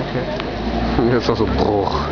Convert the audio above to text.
Okay. Jetzt auch so Bruch.